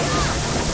Yeah!